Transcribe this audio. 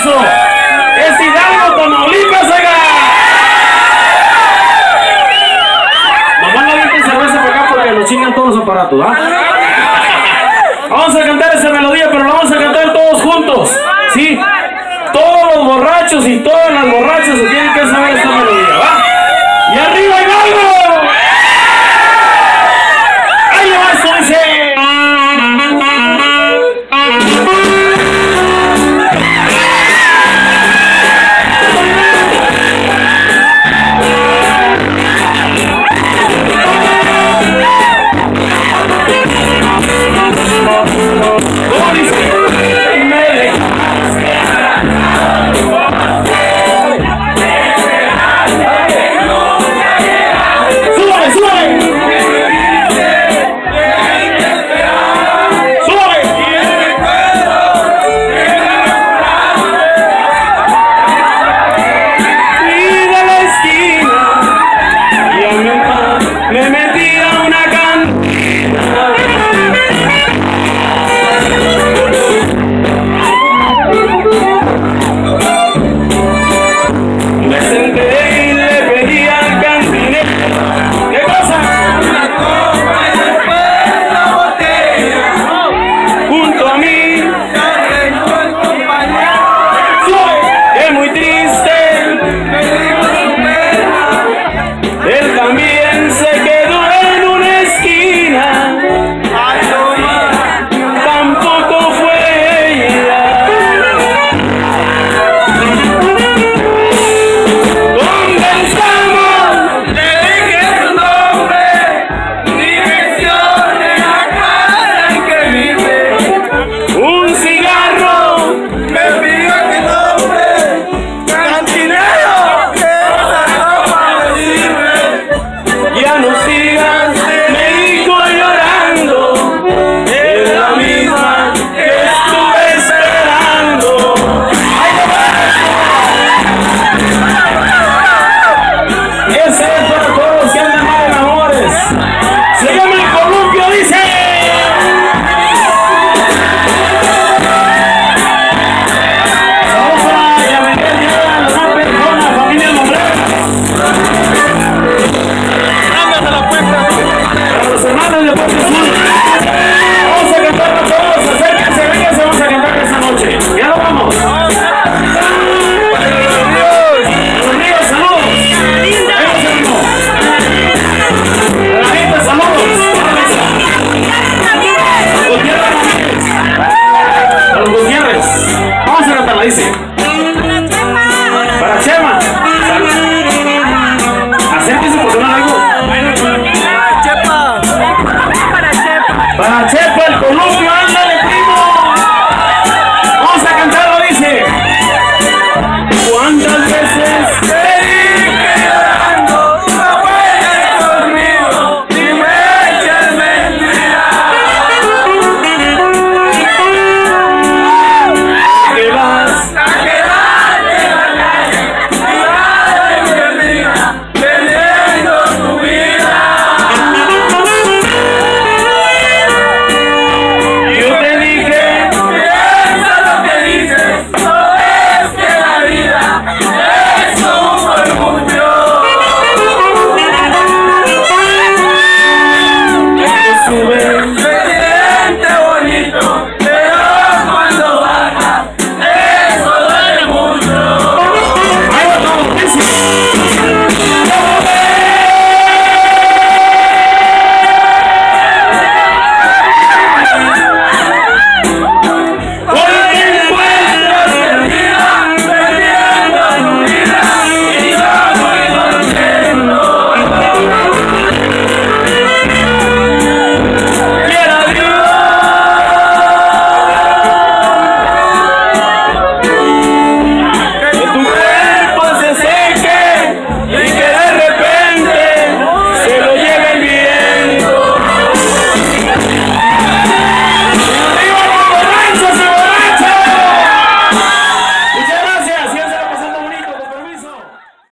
marzo. Es Hidalgo, Tamaulipas, oiga. Nomás no avienten cerveza para acá porque nos chingan todos los aparatos, ¿ah? ¿eh? Vamos a cantar esa melodía, pero la vamos a cantar todos juntos, ¿sí? Todos los borrachos y todas las borrachas ¡Para